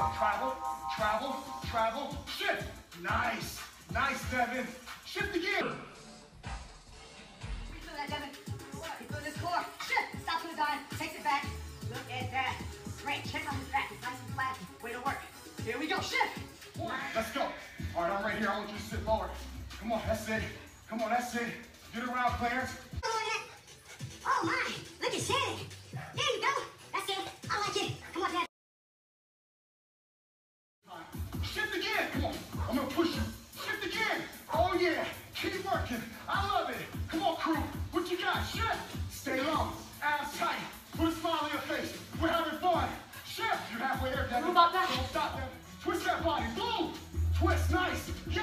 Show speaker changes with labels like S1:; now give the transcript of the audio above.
S1: Travel, travel, travel, shift. Nice. Nice, Devin. Shift again.
S2: Feel that, Devin? You feel this core? Shift. Stop to the dime. Takes it back. Look at that. Great. Check on his back. It's nice and flat. Way to work. Here we go. Shift.
S1: Let's go. All right, I'm right here. I want you to sit forward. Come on, that's it. Come on, that's it. Get around, Clarence.
S2: Oh my. Look at Shannon.
S1: Shift again. Come on. I'm gonna push you. Shift again. Oh yeah. Keep working. I love it. Come on, crew. What you got? Shift. Stay long. Ass tight. Put a smile on your face. We're having fun. Shift. You're halfway there, Devin.
S2: Move out back.
S1: Don't stop, Devin. Twist that body. Boom. Twist. Nice. Yo.